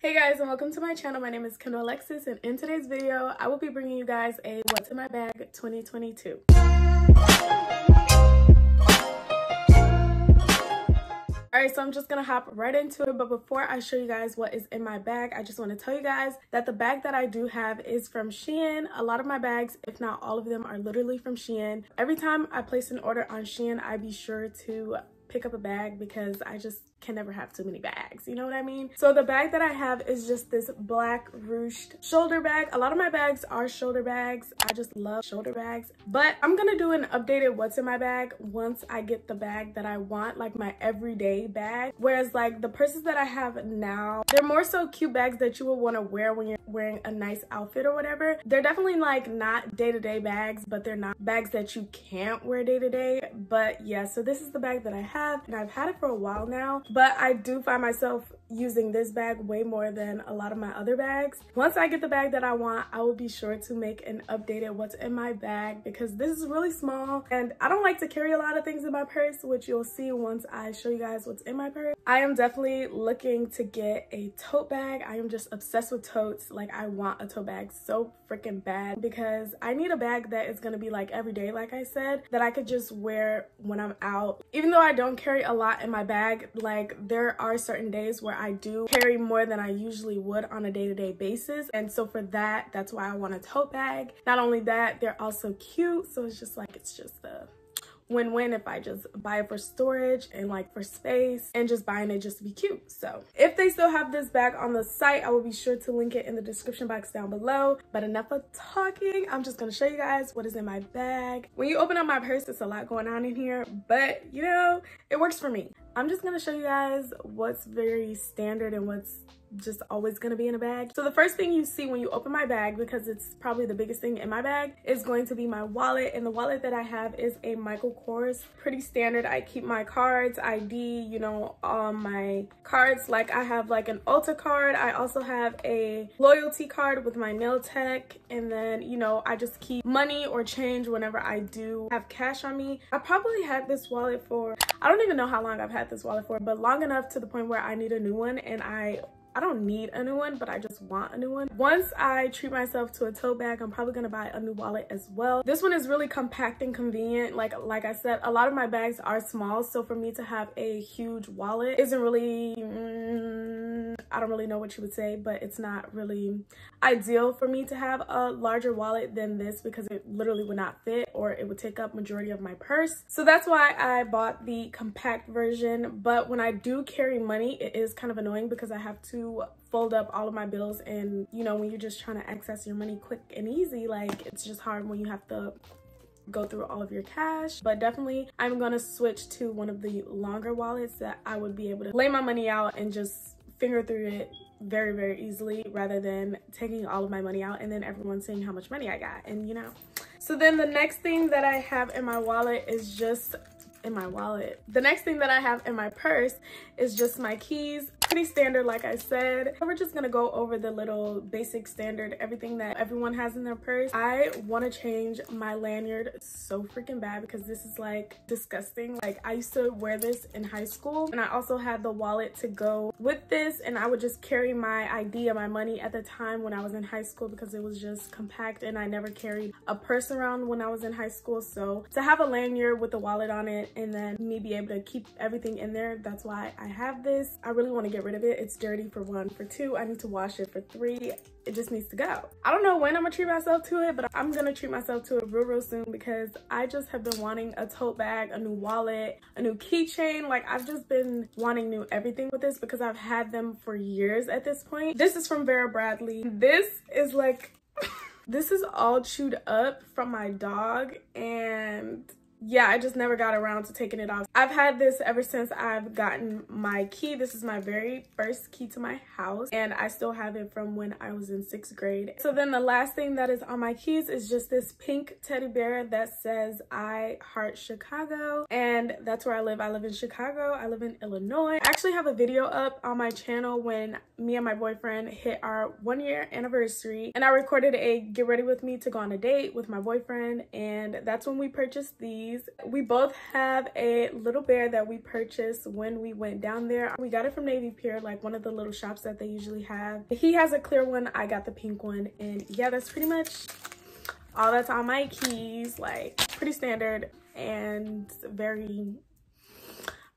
Hey guys and welcome to my channel. My name is Kendahl Alexxuss and in today's video I will be bringing you guys a what's in my bag 2022. Alright, so I'm just gonna hop right into it, but before I show you guys what is in my bag, I just want to tell you guys that the bag that I do have is from Shein. A lot of my bags, if not all of them, are literally from Shein. Every time I place an order on Shein, I be sure to pick up a bag because I just can never have too many bags you know what i mean? So the bag that i have is just this black ruched shoulder bag. A lot of my bags are shoulder bags. I just love shoulder bags. But i'm gonna do an updated what's in my bag once i get the bag that i want like my everyday bag. Whereas like the purses that i have now they're more so cute bags that you will want to wear when you're wearing a nice outfit or whatever they're definitely like not day-to-day -day bags but they're not bags that you can't wear day-to-day -day. but yeah so this is the bag that i have and i've had it for a while now but I do find myself using this bag way more than a lot of my other bags. Once I get the bag that I want, I will be sure to make an updated what's in my bag because this is really small and I don't like to carry a lot of things in my purse, which you'll see once I show you guys what's in my purse. I am definitely looking to get a tote bag. I am just obsessed with totes. Like I want a tote bag so freaking bad because I need a bag that is gonna be like every day, like I said, that I could just wear when I'm out. Even though I don't carry a lot in my bag, like there are certain days where I do carry more than I usually would on a day-to-day -day basis. And so for that, that's why I want a tote bag. Not only that, they're also cute. So it's just like, it's just a win-win if I just buy it for storage and like for space and just buying it just to be cute. So if they still have this bag on the site, I will be sure to link it in the description box down below. But enough of talking, I'm just gonna show you guys what is in my bag. When you open up my purse, it's a lot going on in here, but you know, it works for me. I'm just gonna show you guys what's very standard and what's just always gonna be in a bag. So the first thing you see when you open my bag, because it's probably the biggest thing in my bag, is going to be my wallet. And the wallet that I have is a Michael Kors. Pretty standard. I keep my cards, ID, you know, all my cards. Like I have like an Ulta card. I also have a loyalty card with my nail tech. And then, you know, I just keep money or change whenever I do have cash on me. I probably had this wallet for, I don't even know how long I've had this wallet for, but long enough to the point where I need a new one. And I I don't need a new one, but I just want a new one. Once I treat myself to a tote bag, I'm probably gonna buy a new wallet as well. This one is really compact and convenient. Like, like I said, a lot of my bags are small. So for me to have a huge wallet isn't really, mm, I don't really know what you would say, but it's not really ideal for me to have a larger wallet than this because it literally would not fit or it would take up majority of my purse. So that's why I bought the compact version. But when I do carry money, it is kind of annoying because I have to fold up all of my bills and you know when you're just trying to access your money quick and easy like it's just hard when you have to go through all of your cash but definitely i'm gonna switch to one of the longer wallets that i would be able to lay my money out and just finger through it very very easily rather than taking all of my money out and then everyone seeing how much money i got and you know. So then the next thing that i have in my wallet is just in my wallet. The next thing that i have in my purse is just my keys pretty standard like I said. We're just gonna go over the little basic standard, everything that everyone has in their purse. I wanna change my lanyard so freaking bad because this is like disgusting. Like I used to wear this in high school and I also had the wallet to go with this and I would just carry my ID and my money at the time when I was in high school because it was just compact and I never carried a purse around when I was in high school. So to have a lanyard with a wallet on it and then me be able to keep everything in there, that's why I have this. I really wanna get get rid of it. It's dirty for one. For two, I need to wash it. For three, it just needs to go. I don't know when I'm gonna treat myself to it, but I'm gonna treat myself to it real, real soon because I just have been wanting a tote bag, a new wallet, a new keychain. Like I've just been wanting new everything with this because I've had them for years at this point. This is from Vera Bradley. This is like, this is all chewed up from my dog and yeah, I just never got around to taking it off. I've had this ever since I've gotten my key. This is my very first key to my house and I still have it from when I was in sixth grade. So then the last thing that is on my keys is just this pink teddy bear that says I heart Chicago and that's where I live. I live in Chicago. I live in Illinois. I actually have a video up on my channel when me and my boyfriend hit our one year anniversary and I recorded a get ready with me to go on a date with my boyfriend and that's when we purchased the keys. We both have a little bear that we purchased when we went down there. We got it from Navy Pier, like one of the little shops that they usually have. He has a clear one, I got the pink one. And yeah, that's pretty much all that's on my keys. Like pretty standard and very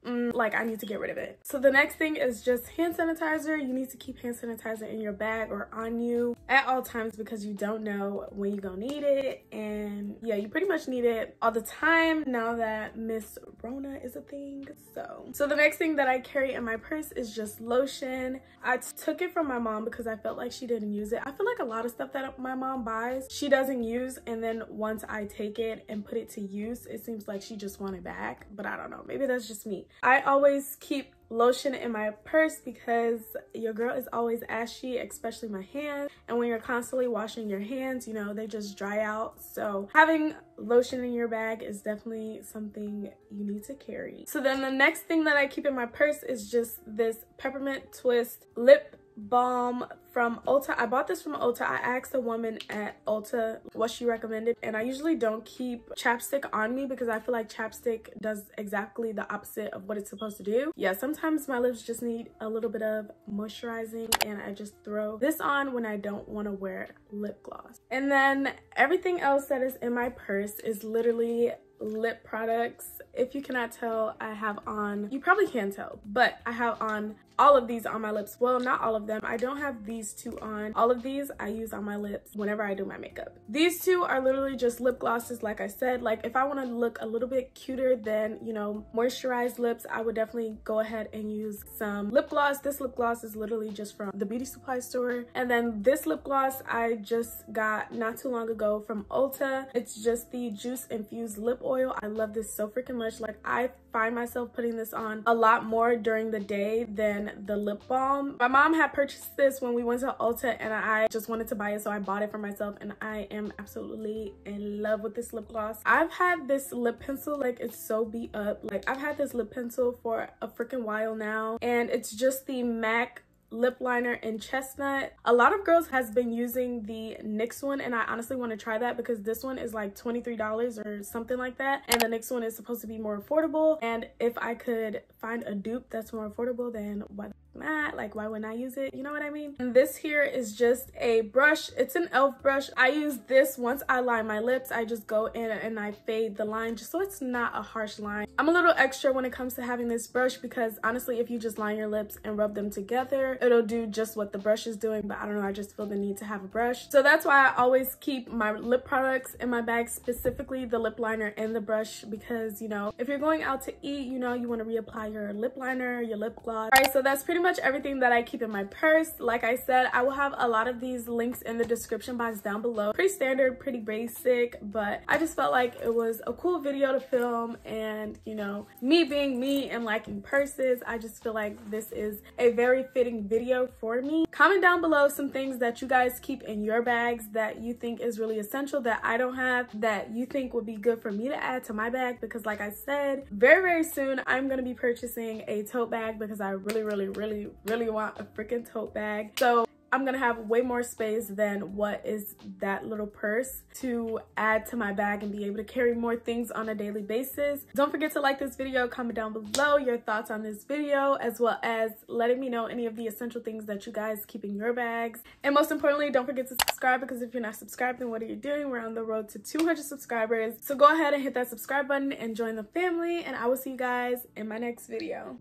mm, like I need to get rid of it. So the next thing is just hand sanitizer. You need to keep hand sanitizer in your bag or on you at all times because you don't know when you're gonna need it. And yeah, you pretty much need it all the time now that Miss Rona is a thing. So, so the next thing that I carry in my purse is just lotion. I took it from my mom because I felt like she didn't use it. I feel like a lot of stuff that my mom buys, she doesn't use. And then once I take it and put it to use, it seems like she just want it back. But I don't know, maybe that's just me. I always keep lotion in my purse because your girl is always ashy, especially my hands. And when you're constantly washing your hands, you know, they just dry out. So having lotion in your bag is definitely something you need to carry. So then the next thing that I keep in my purse is just this peppermint twist lip balm from Ulta. I bought this from Ulta. I asked a woman at Ulta what she recommended and I usually don't keep chapstick on me because I feel like chapstick does exactly the opposite of what it's supposed to do. Yeah, sometimes my lips just need a little bit of moisturizing and I just throw this on when I don't want to wear lip gloss. And then everything else that is in my purse is literally lip products. If you cannot tell, I have on, you probably can tell, but I have on all of these on my lips. Well, not all of them. I don't have these two on. All of these I use on my lips whenever I do my makeup. These two are literally just lip glosses, like I said. Like if I want to look a little bit cuter than, you know, moisturized lips, I would definitely go ahead and use some lip gloss. This lip gloss is literally just from the beauty supply store. And then this lip gloss I just got not too long ago from Ulta. It's just the Juice Infused Lip Oil. I love this so freaking much. Like I find myself putting this on a lot more during the day than the lip balm. My mom had purchased this when we went to Ulta and I just wanted to buy it so I bought it for myself and I am absolutely in love with this lip gloss. I've had this lip pencil like it's so beat up. Like I've had this lip pencil for a freaking while now and it's just the MAC lip liner in chestnut. A lot of girls has been using the nyx one and i honestly want to try that because this one is like 23 dollars or something like that and the nyx one is supposed to be more affordable and if i could find a dupe that's more affordable then why not like why wouldn't i use it? You know what i mean? And this here is just a brush. It's an elf brush. I use this once i line my lips. I just go in and i fade the line just so it's not a harsh line. I'm a little extra when it comes to having this brush because honestly if you just line your lips and rub them together it'll do just what the brush is doing but i don't know. I just feel the need to have a brush. So that's why i always keep my lip products in my bag specifically the lip liner and the brush because you know if you're going out to eat you know you want to reapply your lip liner your lip gloss. All right so that's pretty much everything that i keep in my purse. Like i said i will have a lot of these links in the description box down below. Pretty standard pretty basic but i just felt like it was a cool video to film. And you know me being me and liking purses i just feel like this is a very fitting video for me. Comment down below some things that you guys keep in your bags that you think is really essential that I don't have that you think would be good for me to add to my bag. Because like I said, very, very soon I'm going to be purchasing a tote bag because I really, really, really, really, really want a freaking tote bag. So I'm gonna have way more space than what is that little purse to add to my bag and be able to carry more things on a daily basis. Don't forget to like this video, comment down below your thoughts on this video, as well as letting me know any of the essential things that you guys keep in your bags. And most importantly, don't forget to subscribe because if you're not subscribed, then what are you doing? We're on the road to 200 subscribers. So go ahead and hit that subscribe button and join the family and I will see you guys in my next video.